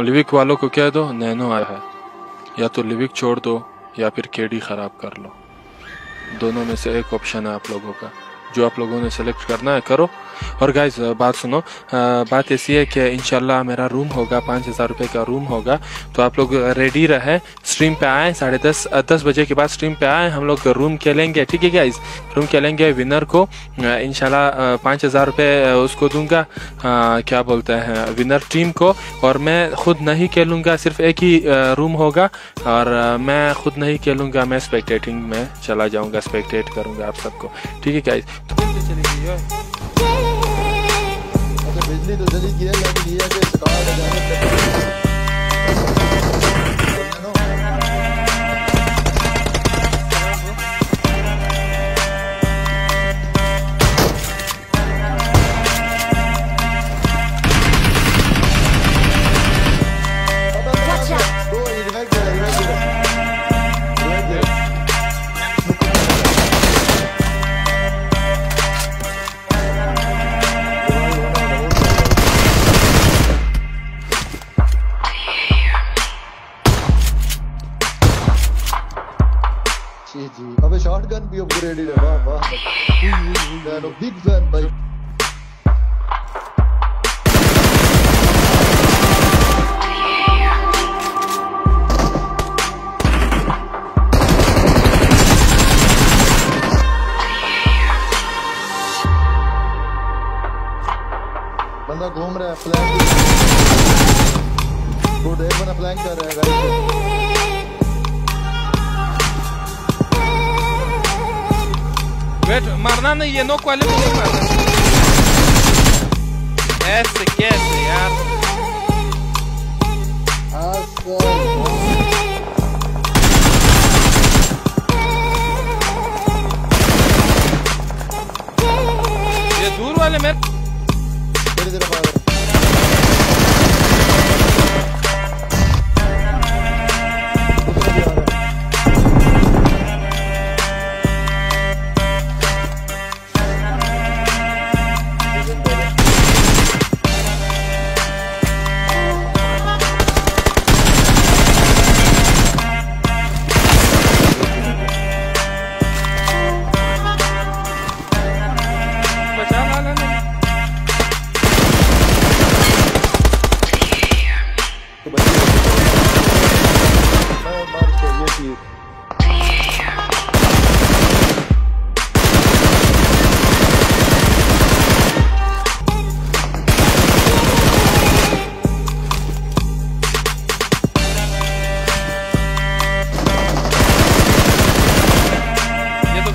लिविक वालों को कह दो, नैनो आया है। या तो लिविक छोड़ दो, या फिर केडी ख़राब कर लो। दोनों में से एक ऑप्शन है आप लोगों का। जो आप लोगों ने सेलेक्ट करना है, करो। और गाइज़ बात सुनो बात ऐसी है कि इनशाला मेरा रूम होगा, पाँच हज़ार रुपये का रूम होगा तो आप लोग रेडी रहे स्ट्रीम पे आए, साढ़े दस दस बजे के बाद स्ट्रीम पे आए, हम लोग रूम खेलेंगे, ठीक है गाइज़ रूम खेलेंगे विनर को इनशाला पाँच हज़ार रुपये उसको दूँगा क्या बोलते हैं विनर टीम को, और मैं खुद नहीं खेलूँगा, सिर्फ़ एक ही रूम होगा, और मैं खुद नहीं खेलूँगा, मैं स्पेक्टेटिंग में चला जाऊँगा स्पेक्टेट करूँगा आप सबको, ठीक है गाइज़ तो चली गई बिजली तो गई है लेकिन ये कि सरकार जी जी। अबे शॉटगन भी अपग्रेडेड है। वाह वाह। मैं बिग फ़ैन भाई। बंदा घूम रहा है फ्लैंक वो देख बना फ्लैंक कर रहा है गाइस वेट मारना नहीं ये नोक वाले नहीं मारना ऐसे कैसे यार ये दूर वाले मैं धीरे तरफ़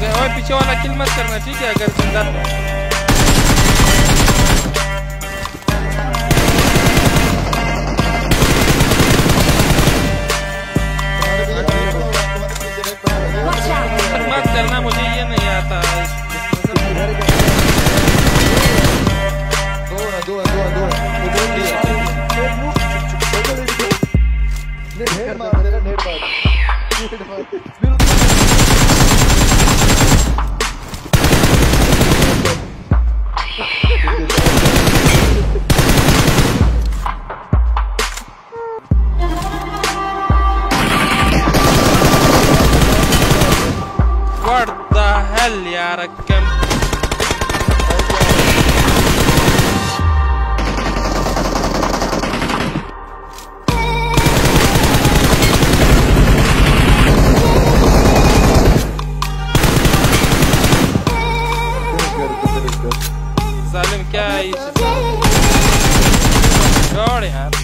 रहा है पीछे वाला किल मत करना, ठीक है, अगर ज़िंदा। मुझे ये नहीं आता। Hell यार कम सालिम क्या है ये छोड़ यार